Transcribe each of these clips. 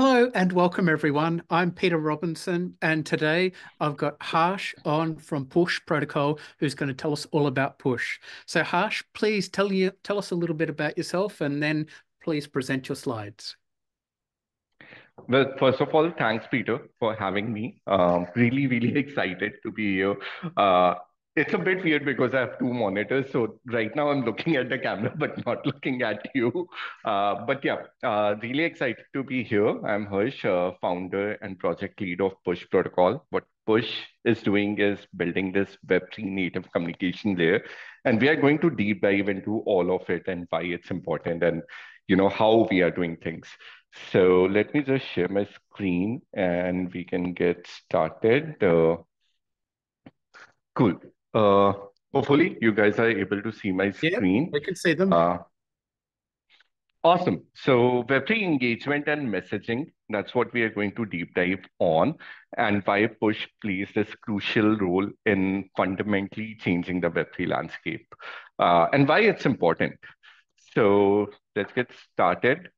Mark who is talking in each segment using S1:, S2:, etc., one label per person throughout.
S1: Hello and welcome everyone. I'm Peter Robinson and today I've got Harsh on from Push Protocol who's going to tell us all about Push. So Harsh, please tell you tell us a little bit about yourself and then please present your slides.
S2: Well, first of all, thanks, Peter, for having me. Um, really, really excited to be here. Uh, it's a bit weird because I have two monitors. So right now I'm looking at the camera, but not looking at you. Uh, but yeah, uh, really excited to be here. I'm Harsh, uh, founder and project lead of Push Protocol. What Push is doing is building this Web3 native communication layer. And we are going to deep dive into all of it and why it's important and you know how we are doing things. So let me just share my screen and we can get started. Uh, cool. Uh, hopefully you guys are able to see my screen.
S1: Yeah, I can see them. Uh,
S2: awesome. So Web3 engagement and messaging, that's what we are going to deep dive on and why Push plays this crucial role in fundamentally changing the Web3 landscape uh, and why it's important. So let's get started.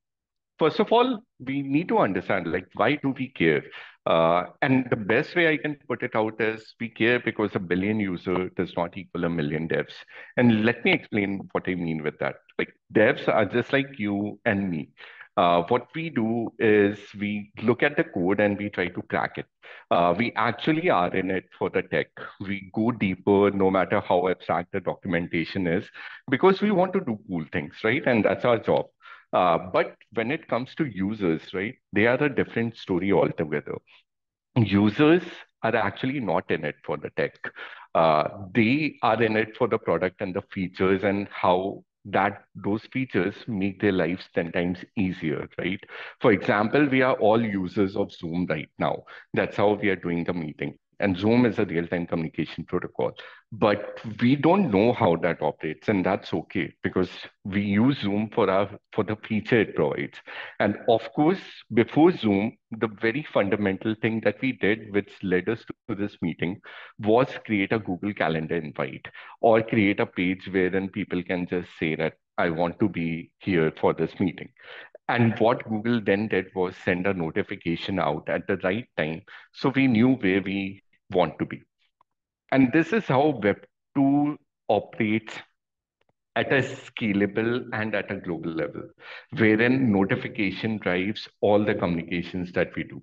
S2: First of all, we need to understand like why do we care? Uh, and the best way I can put it out is we care because a billion user does not equal a million devs. And let me explain what I mean with that. Like devs are just like you and me. Uh, what we do is we look at the code and we try to crack it. Uh, we actually are in it for the tech. We go deeper no matter how abstract the documentation is because we want to do cool things, right? And that's our job. Uh, but when it comes to users, right, they are a different story altogether. Users are actually not in it for the tech. Uh, they are in it for the product and the features and how that those features make their lives 10 times easier, right? For example, we are all users of Zoom right now. That's how we are doing the meeting. And Zoom is a real-time communication protocol. But we don't know how that operates, and that's okay because we use Zoom for our for the feature it provides. And of course, before Zoom, the very fundamental thing that we did, which led us to this meeting, was create a Google Calendar invite or create a page wherein people can just say that I want to be here for this meeting. And what Google then did was send a notification out at the right time. So we knew where we want to be. And this is how Web2 operates at a scalable and at a global level, wherein notification drives all the communications that we do.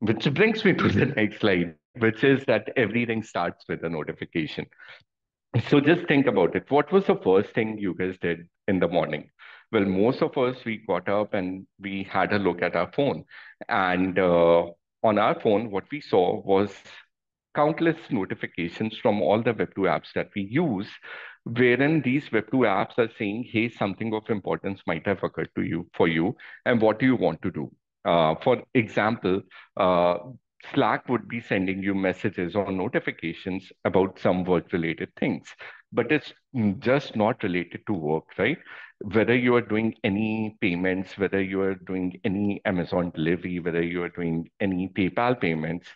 S2: Which brings me to the next slide, which is that everything starts with a notification. So just think about it. What was the first thing you guys did in the morning? Well, most of us, we got up and we had a look at our phone. And uh, on our phone, what we saw was countless notifications from all the Web2 apps that we use, wherein these Web2 apps are saying, hey, something of importance might have occurred to you for you, and what do you want to do? Uh, for example, uh, Slack would be sending you messages or notifications about some work related things, but it's just not related to work, right? Whether you are doing any payments, whether you are doing any Amazon delivery, whether you are doing any PayPal payments,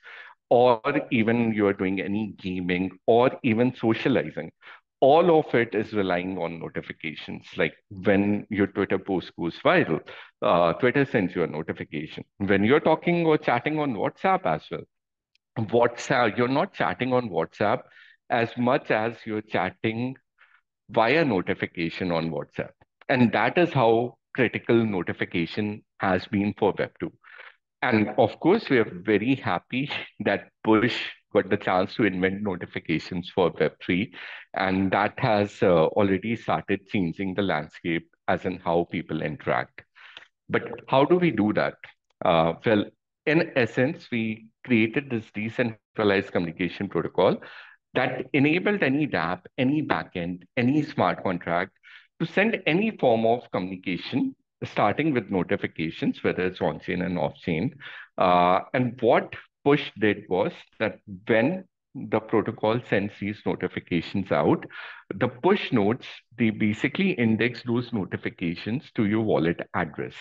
S2: or even you're doing any gaming or even socializing, all of it is relying on notifications. Like when your Twitter post goes viral, uh, Twitter sends you a notification. When you're talking or chatting on WhatsApp as well, WhatsApp, you're not chatting on WhatsApp as much as you're chatting via notification on WhatsApp. And that is how critical notification has been for Web2. And of course, we are very happy that Push got the chance to invent notifications for Web3. And that has uh, already started changing the landscape as in how people interact. But how do we do that? Uh, well, in essence, we created this decentralized communication protocol that enabled any dApp, any backend, any smart contract to send any form of communication starting with notifications, whether it's on-chain and off-chain. Uh, and what Push did was that when the protocol sends these notifications out, the push nodes, they basically index those notifications to your wallet address.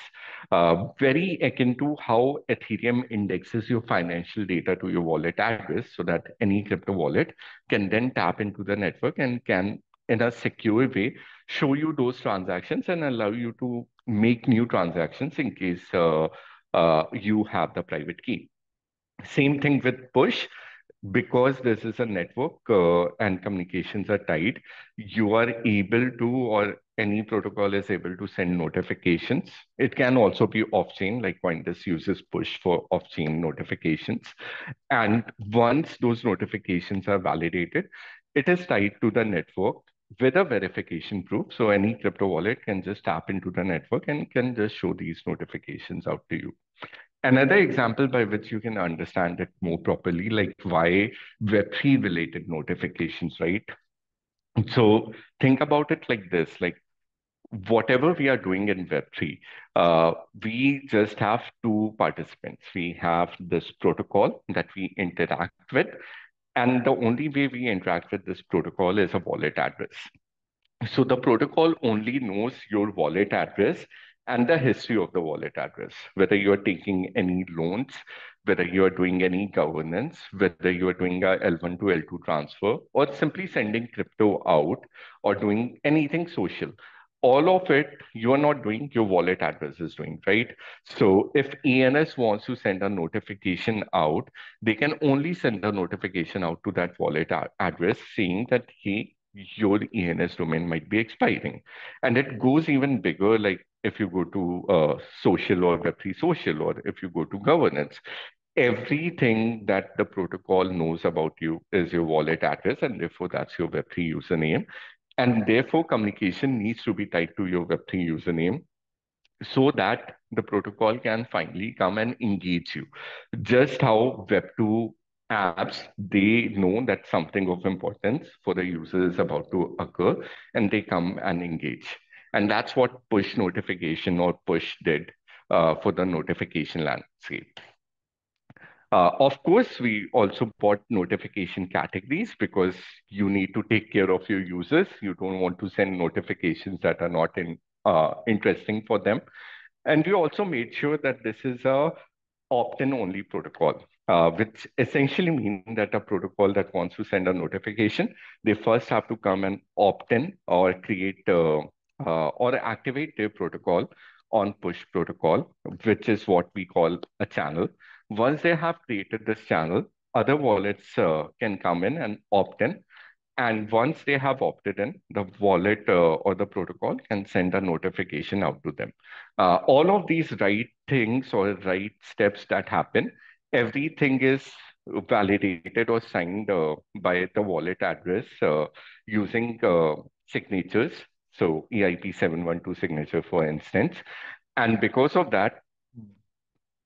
S2: Uh, very akin to how Ethereum indexes your financial data to your wallet address so that any crypto wallet can then tap into the network and can, in a secure way, show you those transactions and allow you to make new transactions in case uh, uh, you have the private key. Same thing with push because this is a network uh, and communications are tied, you are able to, or any protocol is able to send notifications. It can also be off-chain, like Coindesk uses push for off-chain notifications. And once those notifications are validated, it is tied to the network with a verification proof. So any crypto wallet can just tap into the network and can just show these notifications out to you. Another example by which you can understand it more properly, like why Web3 related notifications, right? So think about it like this, like whatever we are doing in Web3, uh, we just have two participants. We have this protocol that we interact with, and the only way we interact with this protocol is a wallet address. So the protocol only knows your wallet address and the history of the wallet address, whether you're taking any loans, whether you're doing any governance, whether you're doing a L1 to L2 transfer, or simply sending crypto out or doing anything social. All of it you are not doing, your wallet address is doing, right? So if ENS wants to send a notification out, they can only send a notification out to that wallet address saying that, hey, your ENS domain might be expiring. And it goes even bigger, like if you go to uh, social or Web3 social, or if you go to governance, everything that the protocol knows about you is your wallet address, and therefore that's your Web3 username. And therefore, communication needs to be tied to your Web3 username so that the protocol can finally come and engage you. Just how Web2 apps, they know that something of importance for the user is about to occur and they come and engage. And that's what push notification or push did uh, for the notification landscape. Uh, of course, we also bought notification categories because you need to take care of your users. You don't want to send notifications that are not in, uh, interesting for them. And we also made sure that this is a opt-in only protocol uh, which essentially means that a protocol that wants to send a notification, they first have to come and opt in or create uh, uh, or activate their protocol on push protocol, which is what we call a channel. Once they have created this channel, other wallets uh, can come in and opt in and once they have opted in, the wallet uh, or the protocol can send a notification out to them. Uh, all of these right things or right steps that happen, everything is validated or signed uh, by the wallet address uh, using uh, signatures. So EIP 712 signature, for instance. And because of that,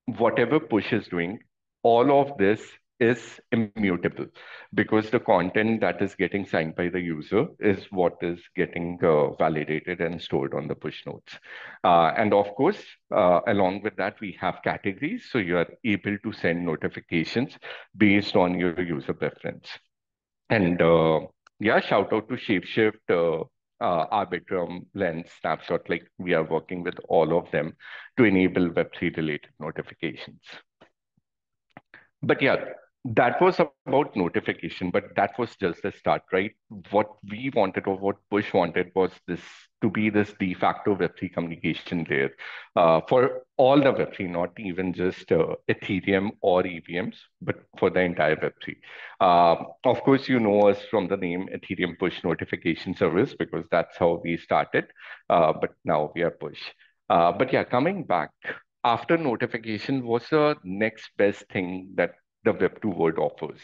S2: whatever push is doing, all of this is immutable because the content that is getting signed by the user is what is getting uh, validated and stored on the push nodes. Uh, and of course, uh, along with that, we have categories. So you are able to send notifications based on your user preference. And uh, yeah, shout out to Shapeshift, uh, Arbitrum, Lens, Snapshot, like we are working with all of them to enable Web3 related notifications. But yeah, that was about notification, but that was just the start, right? What we wanted or what Push wanted was this to be this de facto Web3 communication layer uh, for all the Web3, not even just uh, Ethereum or EVMs, but for the entire Web3. Uh, of course, you know us from the name Ethereum Push Notification Service because that's how we started, uh, but now we are Push. Uh, but yeah, coming back, after notification was the next best thing that the Web2 world offers.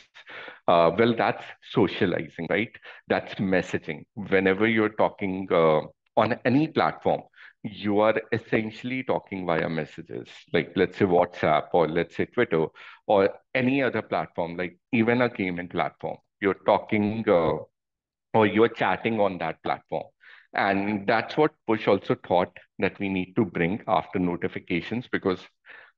S2: Uh, well, that's socializing, right? That's messaging. Whenever you're talking uh, on any platform, you are essentially talking via messages, like let's say WhatsApp or let's say Twitter or any other platform, like even a gaming platform. You're talking uh, or you're chatting on that platform. And that's what Push also thought that we need to bring after notifications because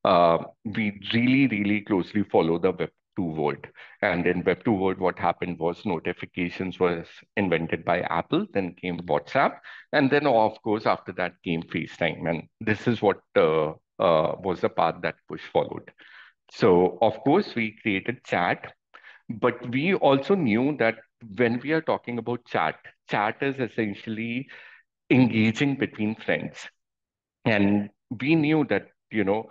S2: uh, we really, really closely follow the Web2 world. And in Web2 world, what happened was notifications was invented by Apple, then came WhatsApp, and then of course after that came FaceTime. And this is what uh, uh, was the path that Push followed. So of course we created chat, but we also knew that when we are talking about chat, chat is essentially engaging between friends. And we knew that, you know,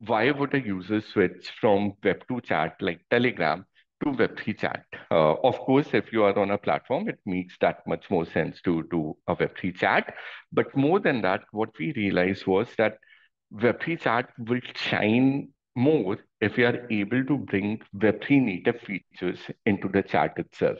S2: why would a user switch from Web2 chat like Telegram to Web3 chat? Uh, of course, if you are on a platform, it makes that much more sense to do a Web3 chat. But more than that, what we realized was that Web3 chat will shine more if we are able to bring Web3 native features into the chat itself.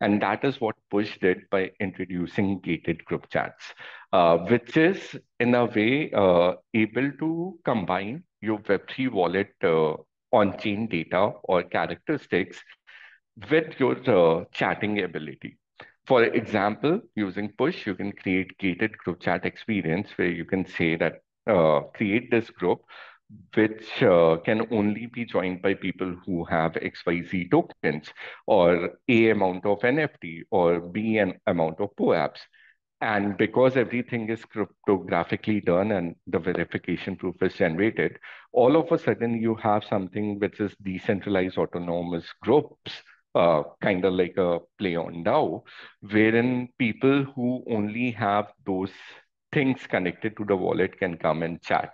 S2: And that is what Push did by introducing gated group chats, uh, which is in a way uh, able to combine your Web3 wallet uh, on-chain data or characteristics with your uh, chatting ability. For example, using Push, you can create gated group chat experience where you can say that uh, create this group which uh, can only be joined by people who have XYZ tokens or A amount of NFT or B an amount of POAPs. And because everything is cryptographically done and the verification proof is generated, all of a sudden you have something which is decentralized autonomous groups, uh, kind of like a play on DAO, wherein people who only have those things connected to the wallet can come and chat.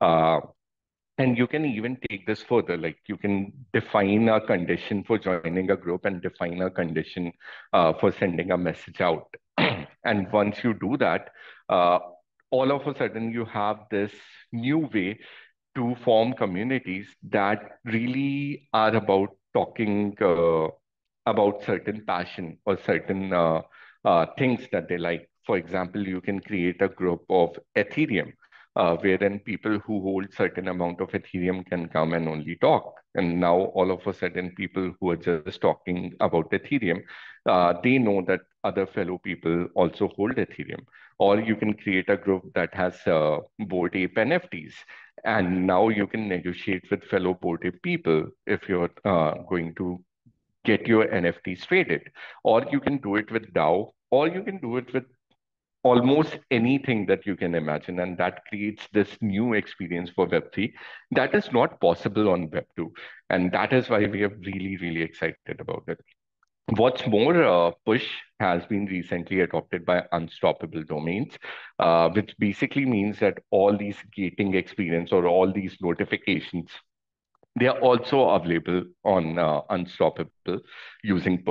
S2: Uh, and you can even take this further, like you can define a condition for joining a group and define a condition uh, for sending a message out. and once you do that, uh, all of a sudden you have this new way to form communities that really are about talking uh, about certain passion or certain uh, uh, things that they like. For example, you can create a group of Ethereum uh, wherein people who hold certain amount of Ethereum can come and only talk. And now all of a sudden, people who are just talking about Ethereum, uh, they know that other fellow people also hold Ethereum. Or you can create a group that has uh, Bored Ape NFTs. And now you can negotiate with fellow Bored Ape people if you're uh, going to get your NFTs traded. Or you can do it with DAO, or you can do it with almost anything that you can imagine. And that creates this new experience for Web3 that is not possible on Web2. And that is why we are really, really excited about it. What's more, uh, Push has been recently adopted by Unstoppable Domains, uh, which basically means that all these gating experience or all these notifications they are also available on uh, Unstoppable using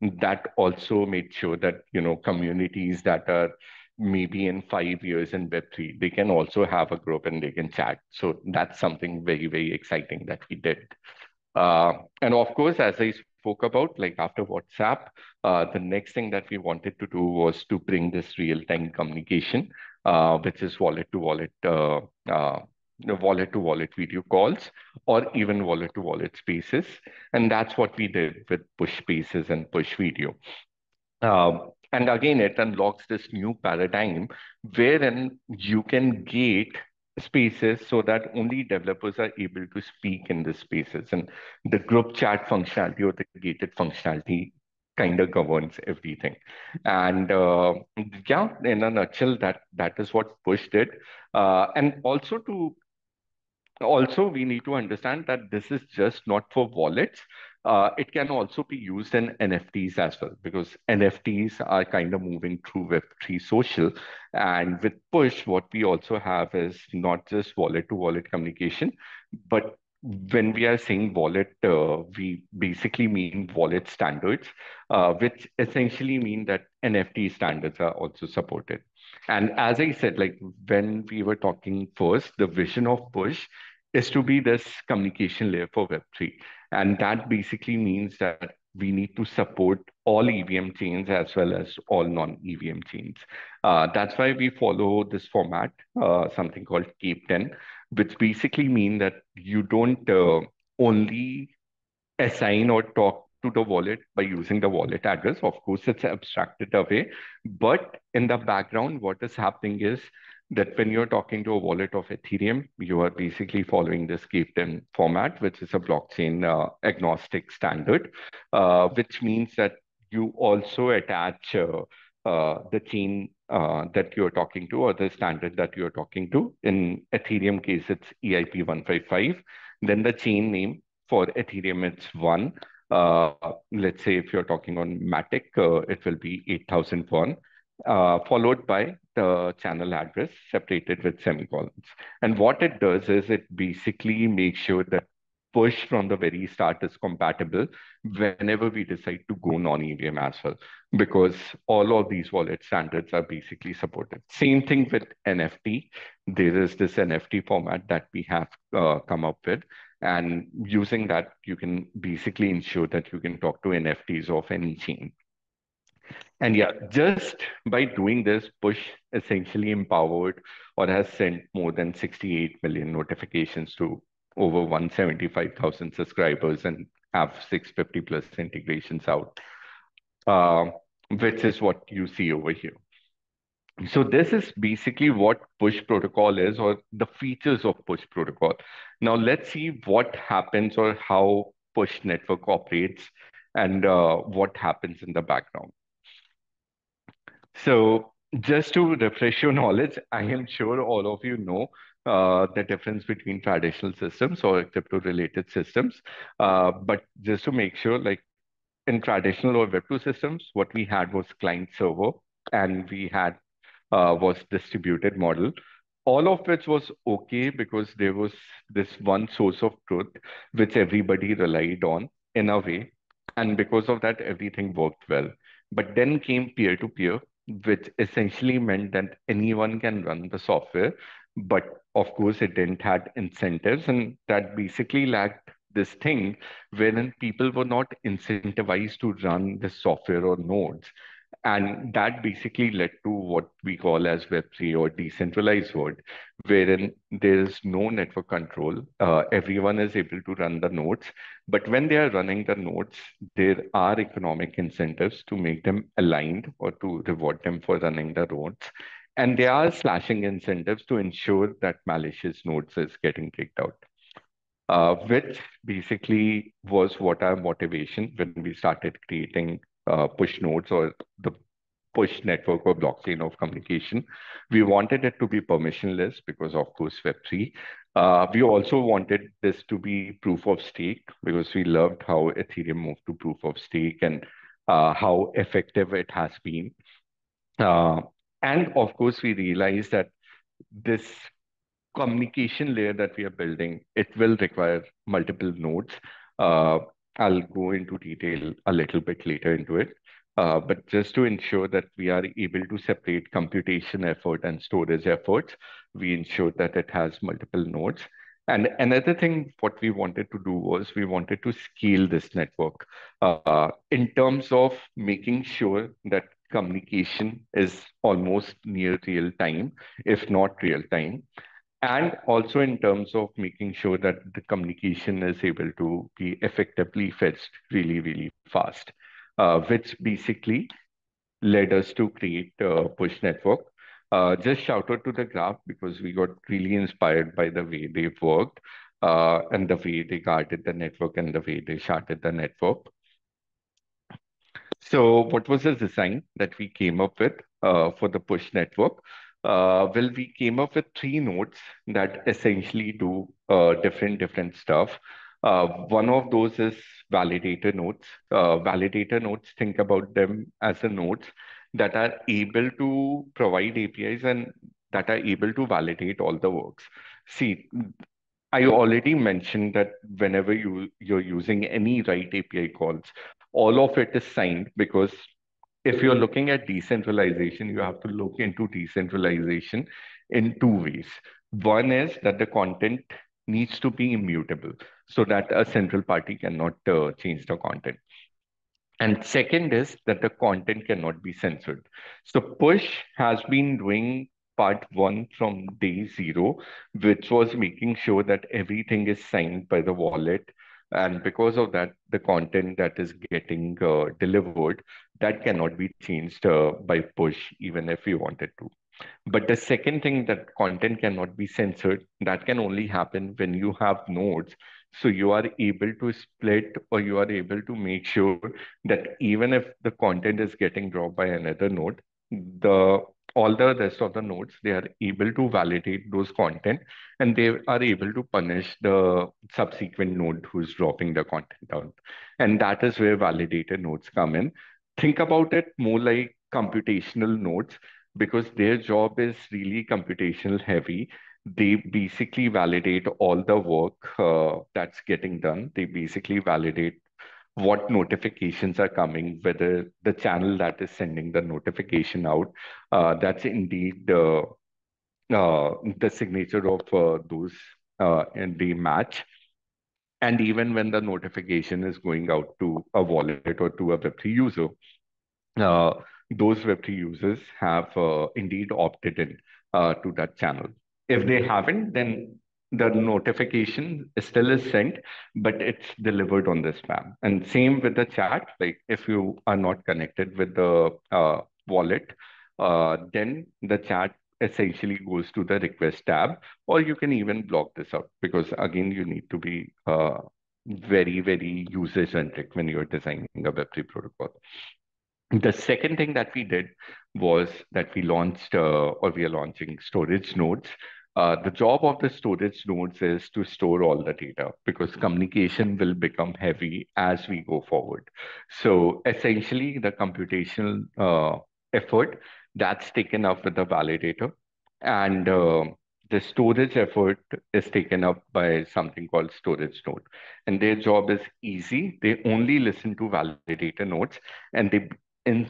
S2: and that also made sure that you know communities that are maybe in five years in Web3, they can also have a group and they can chat. So that's something very, very exciting that we did. Uh, and of course, as I spoke about, like after WhatsApp, uh, the next thing that we wanted to do was to bring this real-time communication, uh, which is wallet-to-wallet uh, uh, wallet to wallet video calls or even wallet to wallet spaces. And that's what we did with push spaces and push video. Um, and again, it unlocks this new paradigm wherein you can gate spaces so that only developers are able to speak in the spaces. And the group chat functionality or the gated functionality kind of governs everything. And uh, yeah, in a nutshell, that that is what pushed it. Uh, and also to also we need to understand that this is just not for wallets. Uh, it can also be used in NFTs as well because NFTs are kind of moving through Web3 social. And with Push, what we also have is not just wallet to wallet communication, but when we are saying wallet, uh, we basically mean wallet standards, uh, which essentially mean that NFT standards are also supported. And as I said, like when we were talking first, the vision of Push is to be this communication layer for Web3. And that basically means that we need to support all EVM chains as well as all non-EVM chains. Uh, that's why we follow this format, uh, something called CAIP 10, which basically mean that you don't uh, only assign or talk to the wallet by using the wallet address. Of course, it's abstracted away. But in the background, what is happening is that when you're talking to a wallet of Ethereum, you are basically following this 10 format, which is a blockchain uh, agnostic standard, uh, which means that you also attach uh the chain uh, that you're talking to or the standard that you're talking to. In Ethereum case, it's EIP 155. Then the chain name for Ethereum, it's one. Uh, let's say if you're talking on Matic, it will be 8001, followed by the channel address separated with semicolons. And what it does is it basically makes sure that push from the very start is compatible whenever we decide to go non-EVM as well, because all of these wallet standards are basically supported. Same thing with NFT. There is this NFT format that we have uh, come up with. And using that, you can basically ensure that you can talk to NFTs of any chain. And yeah, just by doing this, Push essentially empowered or has sent more than 68 million notifications to over 175,000 subscribers and have 650 plus integrations out, uh, which is what you see over here. So this is basically what push protocol is or the features of push protocol. Now let's see what happens or how push network operates and uh, what happens in the background. So just to refresh your knowledge, I am sure all of you know uh, the difference between traditional systems or crypto-related systems. Uh, but just to make sure, like in traditional or Web2 systems, what we had was client server and we had uh, was distributed model, all of which was okay because there was this one source of truth which everybody relied on in a way. And because of that, everything worked well. But then came peer-to-peer, -peer, which essentially meant that anyone can run the software, but of course it didn't had incentives and that basically lacked this thing wherein people were not incentivized to run the software or nodes and that basically led to what we call as Web3 or decentralized world, wherein there is no network control. Uh, everyone is able to run the nodes. But when they are running the nodes, there are economic incentives to make them aligned or to reward them for running the nodes. And they are slashing incentives to ensure that malicious nodes is getting kicked out. Uh, which basically was what our motivation when we started creating uh, push nodes or the push network or blockchain of communication. We wanted it to be permissionless because, of course, Web3. Uh, we also wanted this to be proof of stake because we loved how Ethereum moved to proof of stake and uh, how effective it has been. Uh, and of course, we realize that this communication layer that we are building, it will require multiple nodes. Uh, I'll go into detail a little bit later into it. Uh, but just to ensure that we are able to separate computation effort and storage efforts, we ensure that it has multiple nodes. And another thing, what we wanted to do was we wanted to scale this network uh, in terms of making sure that communication is almost near real time, if not real time and also in terms of making sure that the communication is able to be effectively fetched really, really fast, uh, which basically led us to create a push network. Uh, just shout out to the graph because we got really inspired by the way they've worked uh, and the way they guarded the network and the way they sharded the network. So what was the design that we came up with uh, for the push network? uh, well, we came up with three nodes that essentially do uh, different different stuff. Uh, one of those is validator nodes. Uh, validator nodes, think about them as the nodes that are able to provide APIs and that are able to validate all the works. See, I already mentioned that whenever you, you're using any write API calls, all of it is signed because if you're looking at decentralization, you have to look into decentralization in two ways. One is that the content needs to be immutable so that a central party cannot uh, change the content. And second is that the content cannot be censored. So Push has been doing part one from day zero, which was making sure that everything is signed by the wallet and because of that, the content that is getting uh, delivered, that cannot be changed uh, by push, even if we wanted to. But the second thing that content cannot be censored, that can only happen when you have nodes. So you are able to split or you are able to make sure that even if the content is getting dropped by another node, the all the rest of the nodes, they are able to validate those content and they are able to punish the subsequent node who's dropping the content out. And that is where validated nodes come in. Think about it more like computational nodes because their job is really computational heavy. They basically validate all the work uh, that's getting done. They basically validate what notifications are coming, whether the channel that is sending the notification out, uh, that's indeed uh, uh, the signature of uh, those uh, and the match. And even when the notification is going out to a wallet or to a Web3 user, uh, those Web3 users have uh, indeed opted in uh, to that channel. If they haven't, then the notification still is sent, but it's delivered on the spam. And same with the chat, like if you are not connected with the uh, wallet, uh, then the chat essentially goes to the request tab, or you can even block this out because again, you need to be uh, very, very user-centric when you're designing a Web3 protocol. The second thing that we did was that we launched uh, or we are launching storage nodes. Uh, the job of the storage nodes is to store all the data because communication will become heavy as we go forward. So essentially, the computational uh, effort that's taken up with the validator. And uh, the storage effort is taken up by something called storage node. And their job is easy. They only listen to validator nodes and they in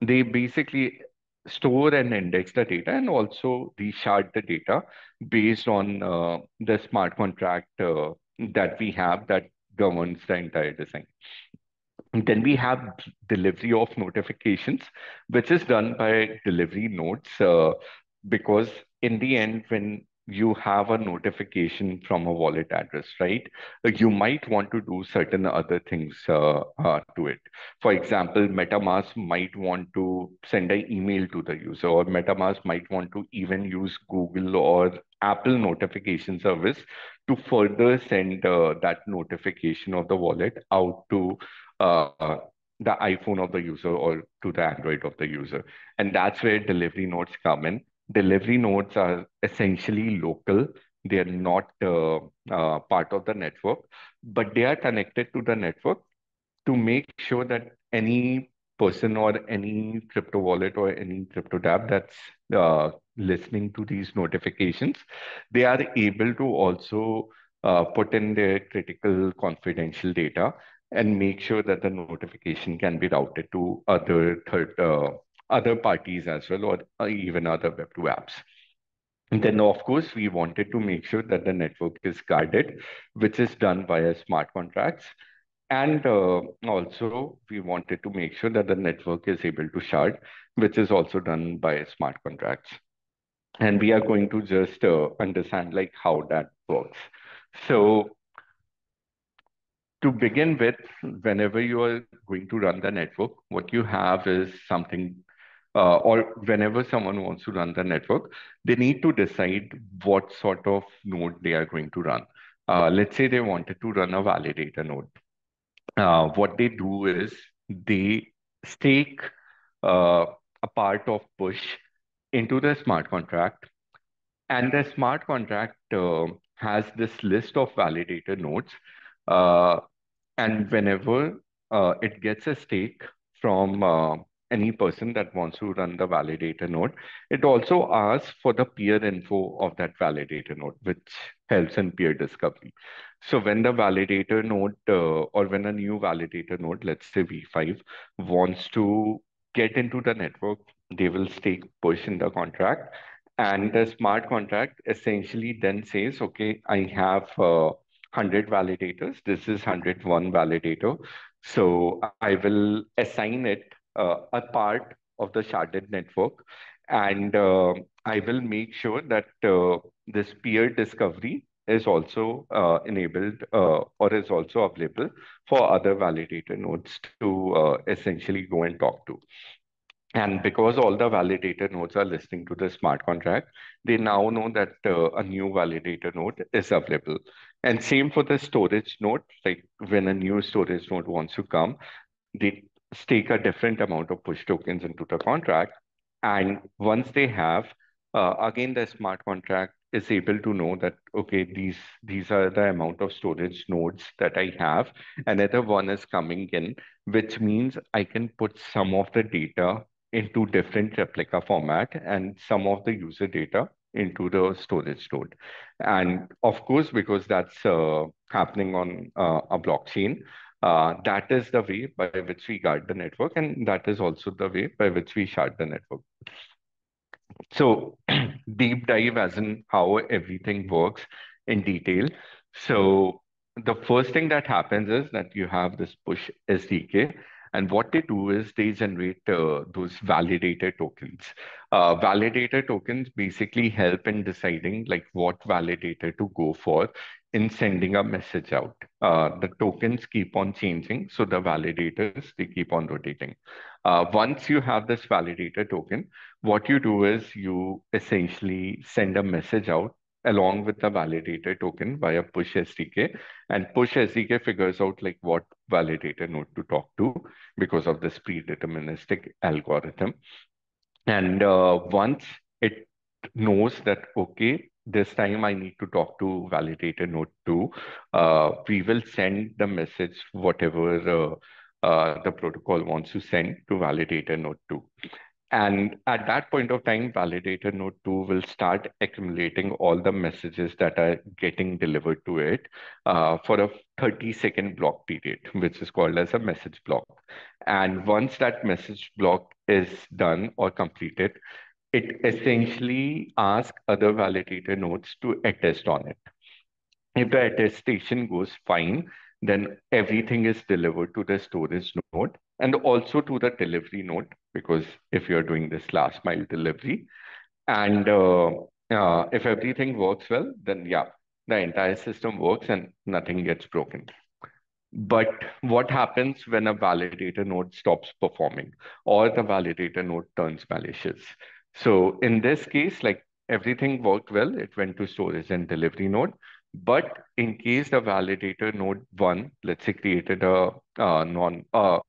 S2: they basically store and index the data and also reshard the data based on uh, the smart contract uh, that we have that governs the entire design. Then we have delivery of notifications, which is done by delivery nodes, uh, because in the end, when you have a notification from a wallet address, right? You might want to do certain other things uh, uh, to it. For example, MetaMask might want to send an email to the user, or MetaMask might want to even use Google or Apple notification service to further send uh, that notification of the wallet out to uh, the iPhone of the user or to the Android of the user. And that's where delivery nodes come in. Delivery nodes are essentially local. They are not uh, uh, part of the network, but they are connected to the network to make sure that any person or any crypto wallet or any crypto dApp that's uh, listening to these notifications, they are able to also uh, put in their critical confidential data and make sure that the notification can be routed to other third uh, other parties as well, or uh, even other Web2 apps. And then, of course, we wanted to make sure that the network is guarded, which is done via smart contracts. And uh, also, we wanted to make sure that the network is able to shard, which is also done by smart contracts. And we are going to just uh, understand like how that works. So to begin with, whenever you are going to run the network, what you have is something, uh, or whenever someone wants to run the network, they need to decide what sort of node they are going to run. Uh, let's say they wanted to run a validator node. Uh, what they do is they stake uh, a part of push into the smart contract, and the smart contract uh, has this list of validator nodes uh, and whenever it gets a stake from any person that wants to run the validator node, it also asks for the peer info of that validator node, which helps in peer discovery. So when the validator node uh, or when a new validator node, let's say V5, wants to get into the network, they will stake push in the contract. And the smart contract essentially then says, okay, I have uh, 100 validators. This is 101 validator. So I will assign it a part of the sharded network. And uh, I will make sure that uh, this peer discovery is also uh, enabled uh, or is also available for other validator nodes to uh, essentially go and talk to. And because all the validator nodes are listening to the smart contract, they now know that uh, a new validator node is available. And same for the storage node, like when a new storage node wants to come, they stake a different amount of push tokens into the contract. And once they have, uh, again, the smart contract is able to know that, okay, these, these are the amount of storage nodes that I have. Another one is coming in, which means I can put some of the data into different replica format and some of the user data into the storage node. And of course, because that's uh, happening on uh, a blockchain, uh, that is the way by which we guard the network, and that is also the way by which we shard the network. So deep dive as in how everything works in detail. So the first thing that happens is that you have this push SDK, and what they do is they generate uh, those validator tokens. Uh, validator tokens basically help in deciding like what validator to go for in sending a message out. Uh, the tokens keep on changing, so the validators, they keep on rotating. Uh, once you have this validator token, what you do is you essentially send a message out along with the validator token via push SDK. And push SDK figures out like what validator node to talk to because of this predeterministic algorithm. And uh, once it knows that, okay, this time I need to talk to validator node 2, uh, we will send the message, whatever uh, uh, the protocol wants to send to validator node 2. And at that point of time, validator node 2 will start accumulating all the messages that are getting delivered to it uh, for a 30 second block period, which is called as a message block. And once that message block is done or completed, it essentially asks other validator nodes to attest on it. If the attestation goes fine, then everything is delivered to the storage node and also to the delivery node, because if you're doing this last mile delivery, and uh, uh, if everything works well, then yeah, the entire system works and nothing gets broken. But what happens when a validator node stops performing or the validator node turns malicious? So in this case, like everything worked well, it went to storage and delivery node. But in case the validator node one, let's say created a uh, non uh,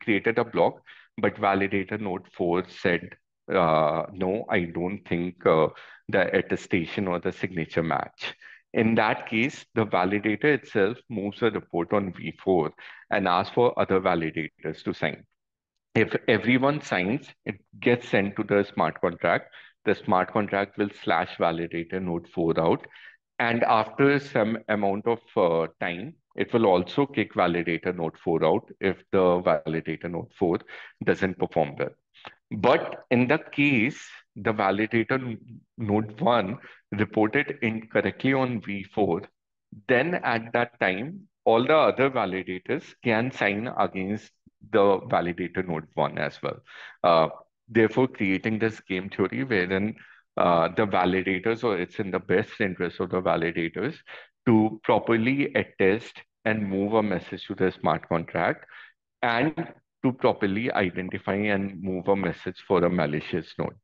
S2: created a block, but validator node four said uh, no, I don't think uh, the attestation or the signature match. In that case, the validator itself moves a report on V4 and asks for other validators to sign. If everyone signs, it gets sent to the smart contract. The smart contract will slash validator node 4 out and after some amount of uh, time, it will also kick validator node 4 out if the validator node 4 doesn't perform well. But in the case, the validator node 1 reported incorrectly on V4, then at that time, all the other validators can sign against the validator node 1 as well. Uh, therefore, creating this game theory wherein uh, the validators, or it's in the best interest of the validators to properly attest and move a message to the smart contract and to properly identify and move a message for a malicious node.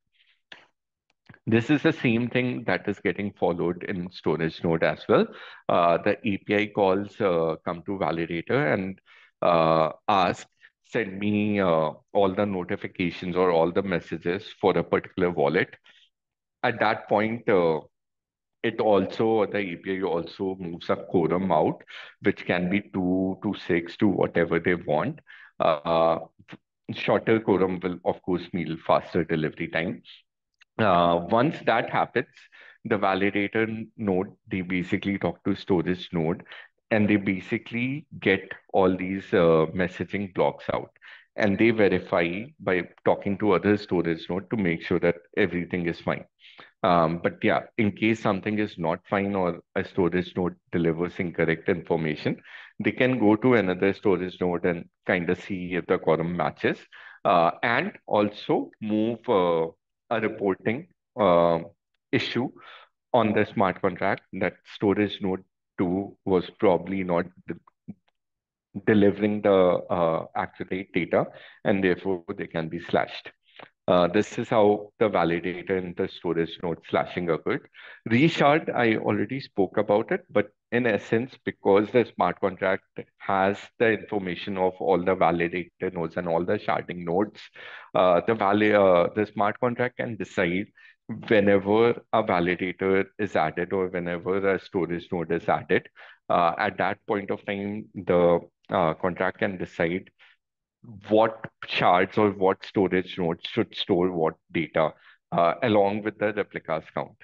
S2: This is the same thing that is getting followed in storage node as well. Uh, the API calls uh, come to validator and uh, ask, send me uh, all the notifications or all the messages for a particular wallet at that point, uh, it also, the API also moves a quorum out, which can be two to six to whatever they want. Uh, shorter quorum will, of course, mean faster delivery time. Uh, once that happens, the validator node, they basically talk to storage node and they basically get all these uh, messaging blocks out and they verify by talking to other storage node to make sure that everything is fine. Um, but yeah, in case something is not fine or a storage node delivers incorrect information, they can go to another storage node and kind of see if the quorum matches uh, and also move uh, a reporting uh, issue on the smart contract that storage node 2 was probably not de delivering the uh, accurate data and therefore they can be slashed. Uh, this is how the validator and the storage node slashing occurred. Reshard, I already spoke about it, but in essence, because the smart contract has the information of all the validator nodes and all the sharding nodes, uh, the, vali uh, the smart contract can decide whenever a validator is added or whenever a storage node is added. Uh, at that point of time, the uh, contract can decide what shards or what storage nodes should store what data uh, along with the replicas count.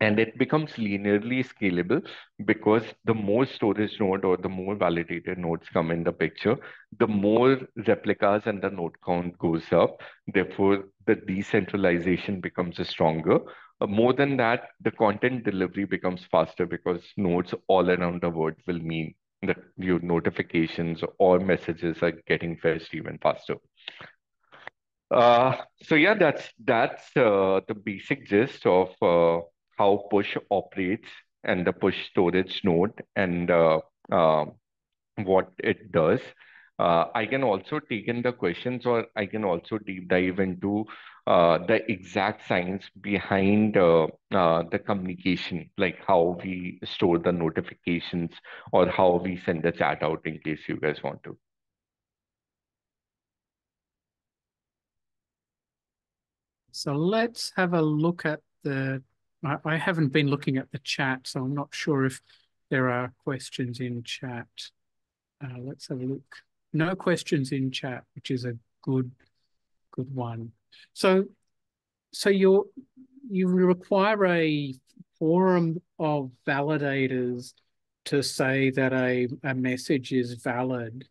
S2: And it becomes linearly scalable because the more storage node or the more validated nodes come in the picture, the more replicas and the node count goes up. Therefore, the decentralization becomes stronger. Uh, more than that, the content delivery becomes faster because nodes all around the world will mean that your notifications or messages are getting fetched even faster. Uh, so yeah, that's that's uh, the basic gist of uh, how push operates and the push storage node and uh, uh, what it does. Uh, I can also take in the questions or I can also deep dive into the exact science behind uh, uh, the communication, like how we store the notifications or how we send the chat out in case you guys want to.
S1: So let's have a look at the I, I haven't been looking at the chat, so I'm not sure if there are questions in chat. Uh, let's have a look. No questions in chat, which is a good, good one. So, so you you require a forum of validators to say that a, a message is valid.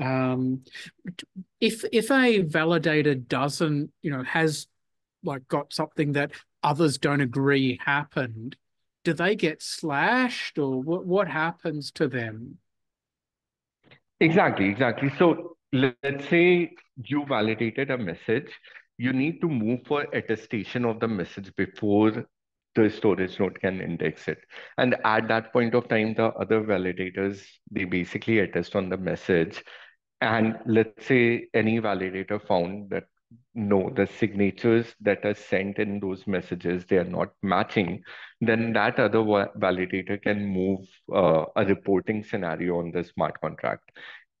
S1: Um, if if a validator doesn't, you know, has like got something that others don't agree happened, do they get slashed or what, what happens to them?
S2: Exactly, exactly. So let's say you validated a message, you need to move for attestation of the message before the storage node can index it. And at that point of time, the other validators, they basically attest on the message. And let's say any validator found that no, the signatures that are sent in those messages, they are not matching, then that other validator can move uh, a reporting scenario on the smart contract.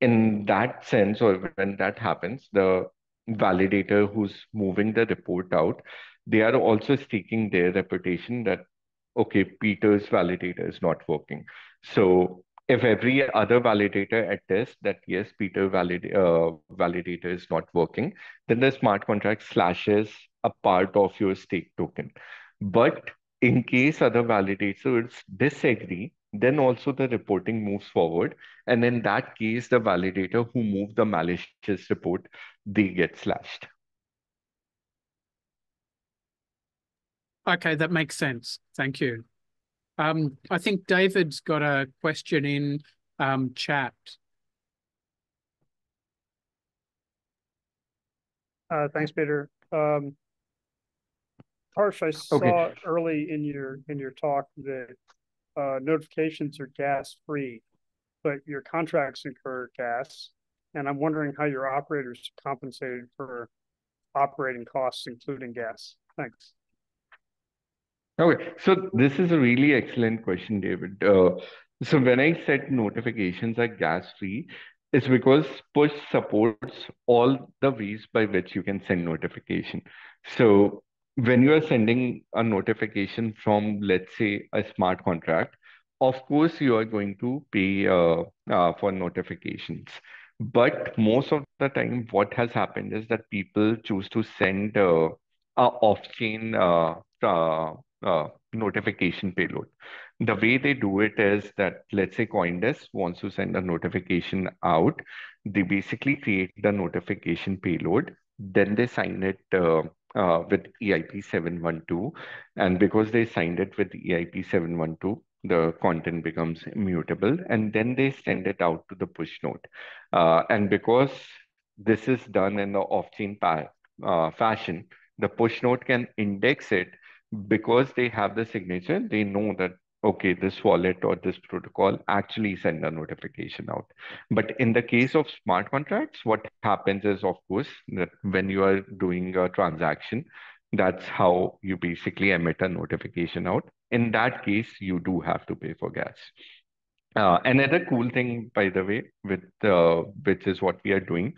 S2: In that sense, or when that happens, the validator who's moving the report out, they are also staking their reputation that, okay, Peter's validator is not working. So if every other validator attests that yes, Peter valid, uh, validator is not working, then the smart contract slashes a part of your stake token. But in case other validators disagree, then also the reporting moves forward. And in that case, the validator who moved the malicious report, they get slashed.
S1: Okay, that makes sense. Thank you. Um, I think David's got a question in um, chat.
S3: Uh, thanks, Peter. Um, Harsh, I saw okay. early in your in your talk that uh, notifications are gas free, but your contracts incur gas, and I'm wondering how your operators compensated for operating costs, including gas. Thanks.
S2: Okay, so this is a really excellent question, David. Uh, so when I said notifications are gas free, it's because push supports all the ways by which you can send notification. So when you are sending a notification from, let's say, a smart contract, of course you are going to pay uh, uh, for notifications. But most of the time, what has happened is that people choose to send uh, a off-chain uh, uh, uh, notification payload. The way they do it is that, let's say Coindesk wants to send a notification out. They basically create the notification payload. Then they sign it uh, with EIP 712. And because they signed it with EIP 712, the content becomes immutable. And then they send it out to the push node. Uh, and because this is done in the off-chain uh, fashion, the push node can index it because they have the signature, they know that, okay, this wallet or this protocol actually send a notification out. But in the case of smart contracts, what happens is, of course, that when you are doing a transaction, that's how you basically emit a notification out. In that case, you do have to pay for gas. Uh, another cool thing, by the way, with uh, which is what we are doing,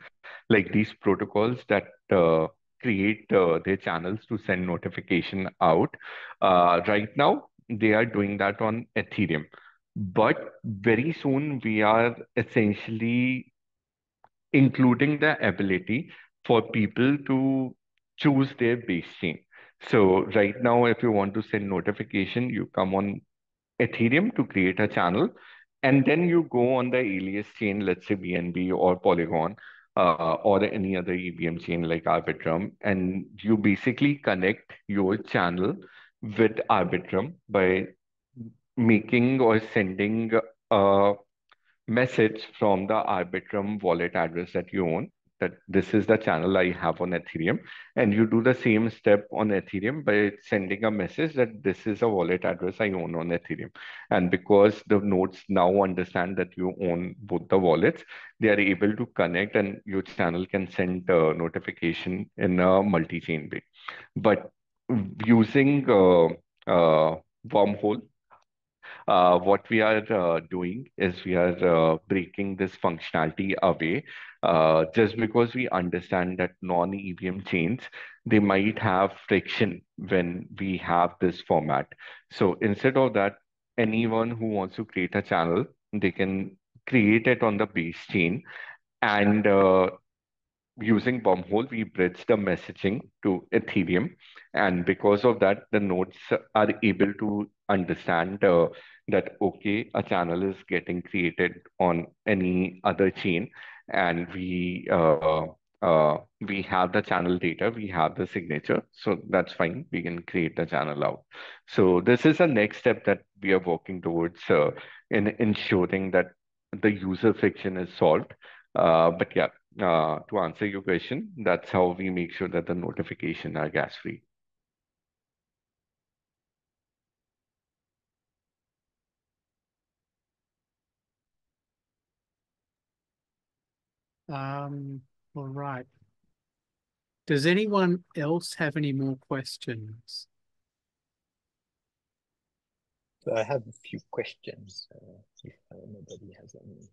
S2: like these protocols that uh, create uh, their channels to send notification out. Uh, right now, they are doing that on Ethereum. But very soon, we are essentially including the ability for people to choose their base chain. So right now, if you want to send notification, you come on Ethereum to create a channel, and then you go on the alias chain, let's say BNB or Polygon, uh, or any other EVM chain like Arbitrum, and you basically connect your channel with Arbitrum by making or sending a message from the Arbitrum wallet address that you own that this is the channel I have on Ethereum. And you do the same step on Ethereum by sending a message that this is a wallet address I own on Ethereum. And because the nodes now understand that you own both the wallets, they are able to connect and your channel can send a notification in a multi-chain way. But using uh, uh, wormhole uh, what we are uh, doing is we are uh, breaking this functionality away uh, just because we understand that non-EVM chains, they might have friction when we have this format. So instead of that, anyone who wants to create a channel, they can create it on the base chain and uh, using Wormhole, we bridge the messaging to Ethereum. And because of that, the nodes are able to understand uh, that, okay, a channel is getting created on any other chain. And we uh, uh, we have the channel data, we have the signature. So that's fine. We can create the channel out. So this is the next step that we are working towards uh, in ensuring that the user friction is solved. Uh, but yeah, uh, to answer your question, that's how we make sure that the notification are gas free.
S1: Um, all right. Does anyone else have any more questions?
S4: So I have a few questions, uh, if nobody has any.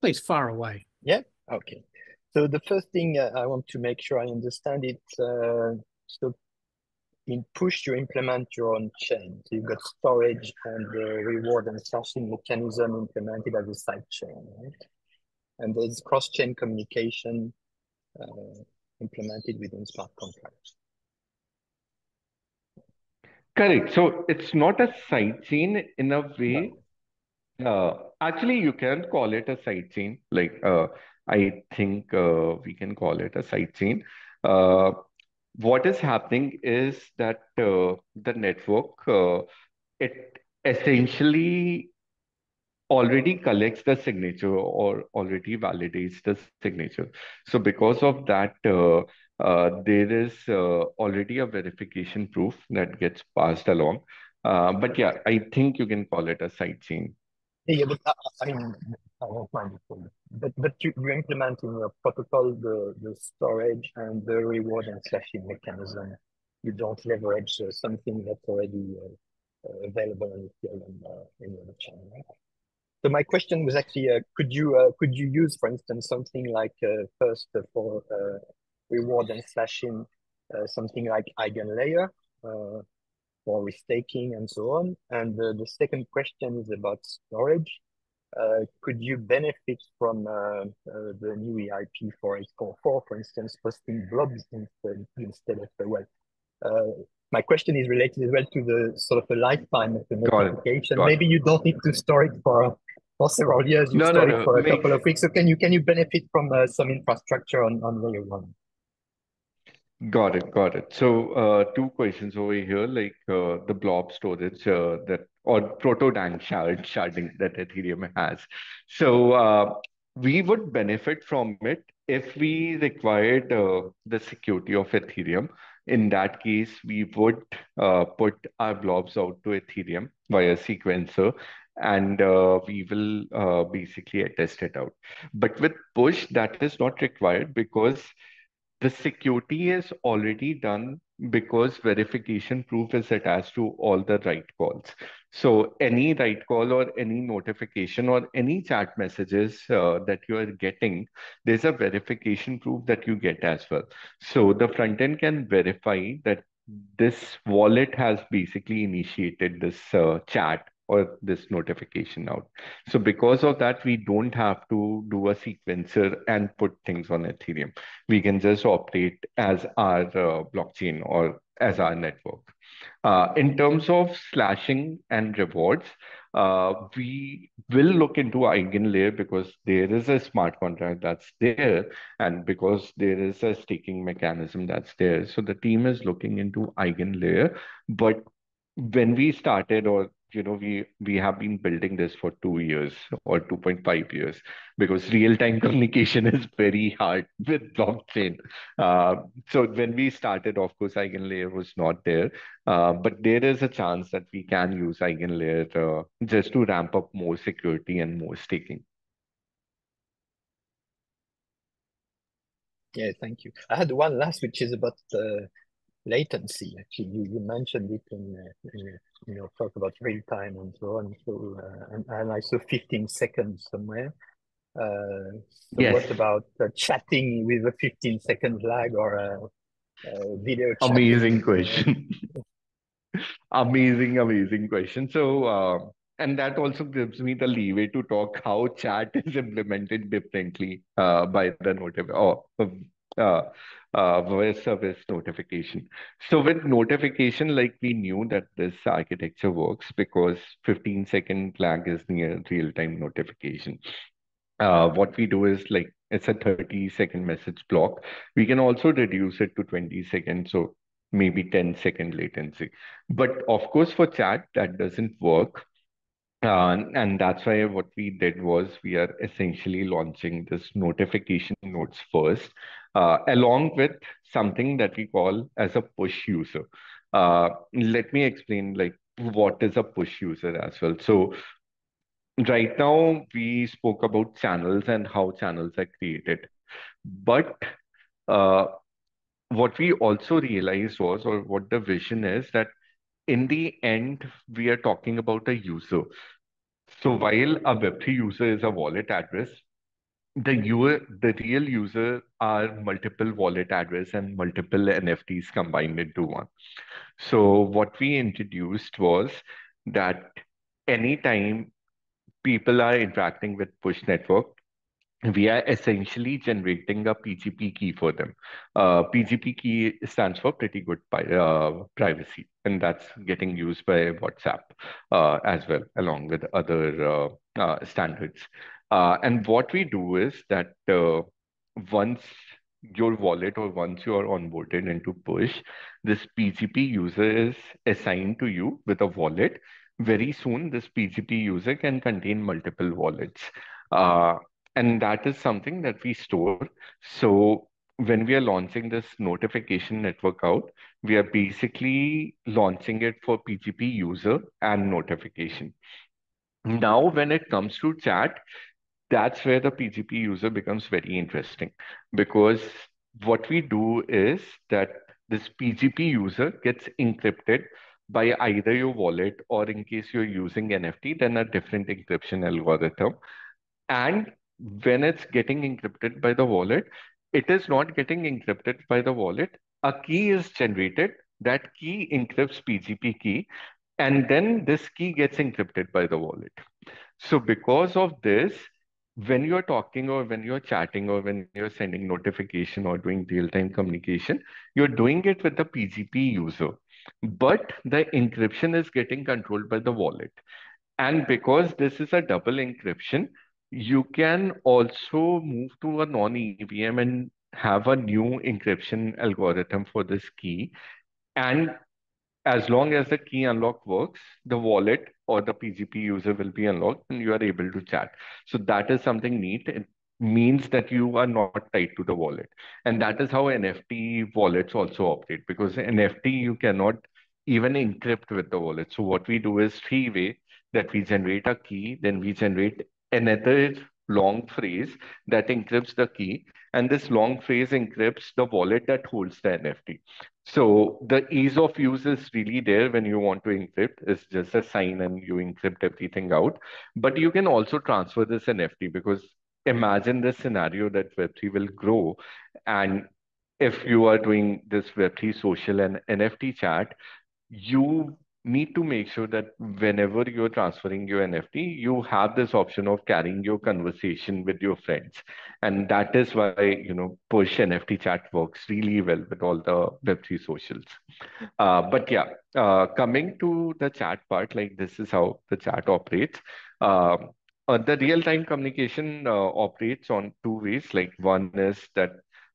S1: Please far away.
S4: Yeah, okay. So the first thing uh, I want to make sure I understand it, uh, so in push you implement your own chain. So you've got storage and the reward and slashing mechanism implemented as a side chain, right? And there's cross-chain communication uh, implemented within smart contracts.
S2: Correct. So it's not a side chain in a way. No. Uh, actually, you can call it a chain. Like uh, I think uh, we can call it a chain. Uh, what is happening is that uh, the network uh, it essentially already collects the signature or already validates the signature. So because of that, uh, uh, there is uh, already a verification proof that gets passed along. Uh, but yeah, I think you can call it a sidechain.
S4: Yeah, but uh, I mean, I won't mind it. But but you, you implement in protocol the, the storage and the reward and slashing mechanism. You don't leverage uh, something that's already available in Ethereum in your channel, right? So my question was actually, uh, could you uh, could you use, for instance, something like uh, first for uh, reward and slashing, uh, something like EigenLayer uh, for restaking and so on. And uh, the second question is about storage. Uh, could you benefit from uh, the new EIP 4844, for instance, posting blobs instead instead of well? my question is related as well to the sort of the lifetime of the notification. Maybe you don't need to store it for several years. You no, store no, no. it for a couple of weeks. So can you can you benefit from uh, some infrastructure on on layer one?
S2: Got it, got it. So uh, two questions over here, like uh, the blob storage uh, that or proto-dank shard sharding that Ethereum has. So uh, we would benefit from it if we required the security of Ethereum in that case, we would put our blobs out to Ethereum via sequencer and we will basically test it out. But with push, that is not required because the security is already done because verification proof is attached to all the write calls. So any write call or any notification or any chat messages uh, that you are getting, there's a verification proof that you get as well. So the front end can verify that this wallet has basically initiated this uh, chat or this notification out. So because of that, we don't have to do a sequencer and put things on Ethereum. We can just operate as our uh, blockchain or as our network. Uh, in terms of slashing and rewards, uh, we will look into EigenLayer because there is a smart contract that's there, and because there is a staking mechanism that's there. So the team is looking into EigenLayer. But when we started, or you know, we we have been building this for two years or 2.5 years because real-time communication is very hard with blockchain. Uh, so when we started, of course, EigenLayer was not there, uh, but there is a chance that we can use EigenLayer uh, just to ramp up more security and more staking.
S4: Yeah, thank you. I had one last, which is about latency. Actually, you, you mentioned it in, uh, in you know talk about real time and so on. So uh, and, and I saw 15 seconds somewhere. Uh, so yes. what about uh, chatting with a 15 second lag or a, a video?
S2: Chatting? Amazing question. amazing, amazing question. So. Uh, and that also gives me the leeway to talk how chat is implemented differently uh, by the notif or uh, uh, voice service notification. So with notification, like we knew that this architecture works because 15 second lag is near real time notification. Uh, what we do is like it's a 30 second message block. We can also reduce it to 20 seconds. So maybe 10 second latency. But of course, for chat, that doesn't work. Uh, and that's why what we did was we are essentially launching this notification nodes first uh, along with something that we call as a push user. Uh, let me explain like what is a push user as well. So right now we spoke about channels and how channels are created, but uh, what we also realized was, or what the vision is, that in the end we are talking about a user. So while a Web3 user is a wallet address, the user, the real user are multiple wallet address and multiple NFTs combined into one. So what we introduced was that anytime people are interacting with Push Network, we are essentially generating a PGP key for them. Uh, PGP key stands for pretty good uh, privacy, and that's getting used by WhatsApp uh, as well, along with other uh, uh, standards. Uh, and what we do is that uh, once your wallet or once you are onboarded into Push, this PGP user is assigned to you with a wallet. Very soon, this PGP user can contain multiple wallets. Uh, and that is something that we store. So when we are launching this notification network out, we are basically launching it for PGP user and notification. Now, when it comes to chat, that's where the PGP user becomes very interesting because what we do is that this PGP user gets encrypted by either your wallet or in case you're using NFT, then a different encryption algorithm. And when it's getting encrypted by the wallet, it is not getting encrypted by the wallet. A key is generated. That key encrypts PGP key. And then this key gets encrypted by the wallet. So because of this, when you're talking or when you're chatting or when you're sending notification or doing real-time communication, you're doing it with the PGP user. But the encryption is getting controlled by the wallet. And because this is a double encryption, you can also move to a non-EVM and have a new encryption algorithm for this key. And as long as the key unlock works, the wallet or the PGP user will be unlocked and you are able to chat. So that is something neat. It means that you are not tied to the wallet. And that is how NFT wallets also operate because NFT you cannot even encrypt with the wallet. So what we do is three way that we generate a key, then we generate another long phrase that encrypts the key. And this long phrase encrypts the wallet that holds the NFT. So the ease of use is really there when you want to encrypt. It's just a sign and you encrypt everything out. But you can also transfer this NFT because imagine this scenario that Web3 will grow. And if you are doing this Web3 social and NFT chat, you need to make sure that whenever you're transferring your NFT, you have this option of carrying your conversation with your friends. And that is why, you know, push NFT chat works really well with all the Web3 socials. Uh, but yeah, uh, coming to the chat part, like this is how the chat operates. Uh, uh, the real-time communication uh, operates on two ways. Like one is that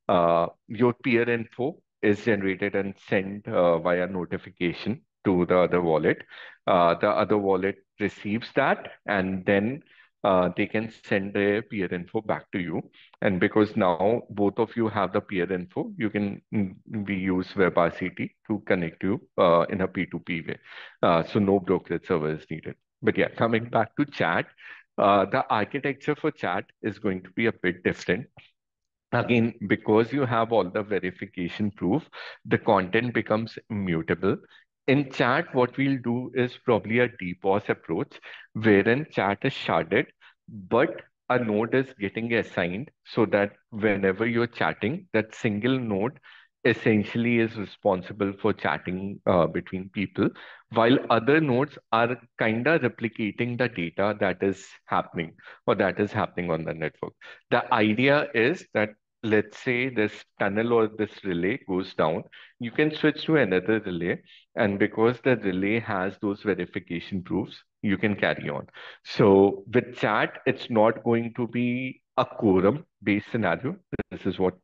S2: uh, your peer info is generated and sent via notification to the other wallet. Uh, the other wallet receives that and then uh, they can send their peer info back to you. And because now both of you have the peer info, you can mm, we use WebRTC to connect you uh, in a P2P way. Uh, so no brokerage server is needed. But yeah, coming back to chat, uh, the architecture for chat is going to be a bit different. Again, because you have all the verification proof, the content becomes immutable. In chat, what we'll do is probably a DPoS approach, wherein chat is sharded, but a node is getting assigned so that whenever you're chatting, that single node essentially is responsible for chatting uh, between people, while other nodes are kind of replicating the data that is happening or that is happening on the network. The idea is that let's say this tunnel or this relay goes down, you can switch to another relay. And because the relay has those verification proofs, you can carry on. So with chat, it's not going to be a quorum based scenario. This is what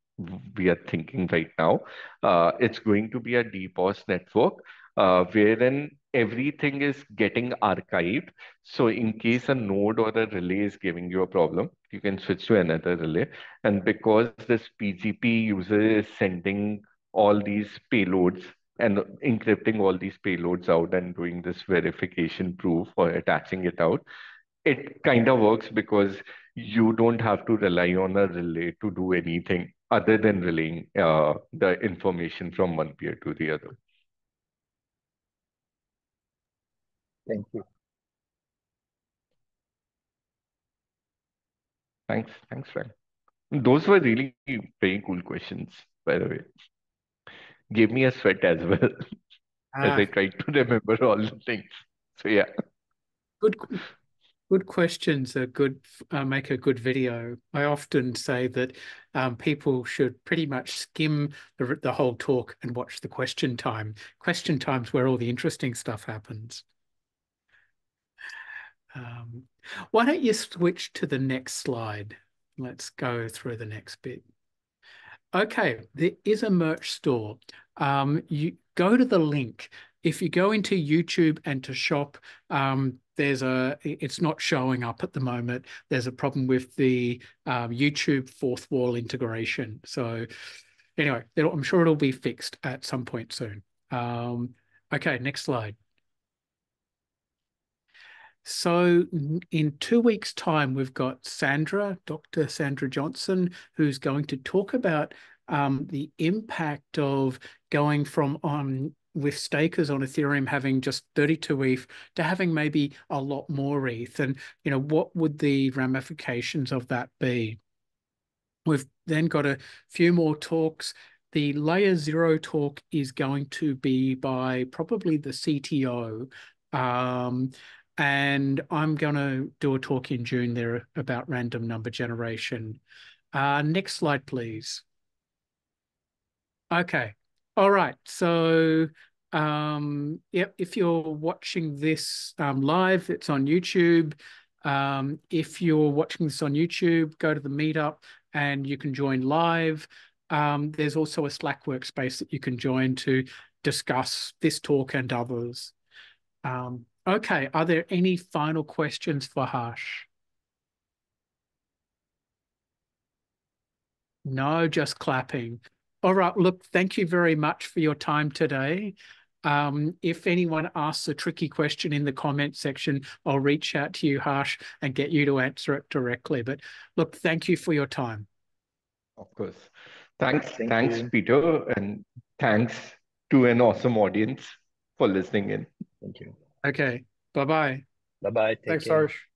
S2: we are thinking right now. Uh, it's going to be a DPoS network uh, wherein everything is getting archived. So in case a node or a relay is giving you a problem, you can switch to another relay. And because this PGP user is sending all these payloads and encrypting all these payloads out and doing this verification proof or attaching it out, it kind of works because you don't have to rely on a relay to do anything other than relaying uh, the information from one peer to the other.
S4: Thank you.
S2: Thanks. Thanks, Frank. Those were really very cool questions, by the way. Gave me a sweat as well as I tried to remember all the things. So yeah.
S1: Good good questions are good uh, make a good video i often say that um, people should pretty much skim the, the whole talk and watch the question time question time's where all the interesting stuff happens um, why don't you switch to the next slide? Let's go through the next bit. Okay, there is a merch store. Um, you go to the link. If you go into YouTube and to shop, um, there's a it's not showing up at the moment. There's a problem with the um, YouTube Fourthwall integration. So anyway, I'm sure it'll be fixed at some point soon. Um, okay, next slide. So in two weeks' time, we've got Sandra, Dr. Sandra Johnson, who's going to talk about um, the impact of going from on um, with stakers on Ethereum having just 32 ETH to having maybe a lot more ETH, and you know what would the ramifications of that be? We've then got a few more talks. The layer zero talk is going to be by probably the CTO. Um, and I'm going to do a talk in June there about random number generation. Uh, next slide, please. Okay. All right. So, um, yep, if you're watching this um, live, it's on YouTube. Um, if you're watching this on YouTube, go to the meetup and you can join live. Um, there's also a Slack workspace that you can join to discuss this talk and others. Um, Okay, are there any final questions for Harsh? No, just clapping. All right, look, thank you very much for your time today. Um, if anyone asks a tricky question in the comment section, I'll reach out to you, Harsh, and get you to answer it directly. But look, thank you for your time.
S2: Of course. Thanks, thank thanks, you. Peter, and thanks to an awesome audience for listening in.
S4: Thank you.
S1: Okay. Bye bye.
S4: Bye bye.
S3: Thanks, care. Harsh.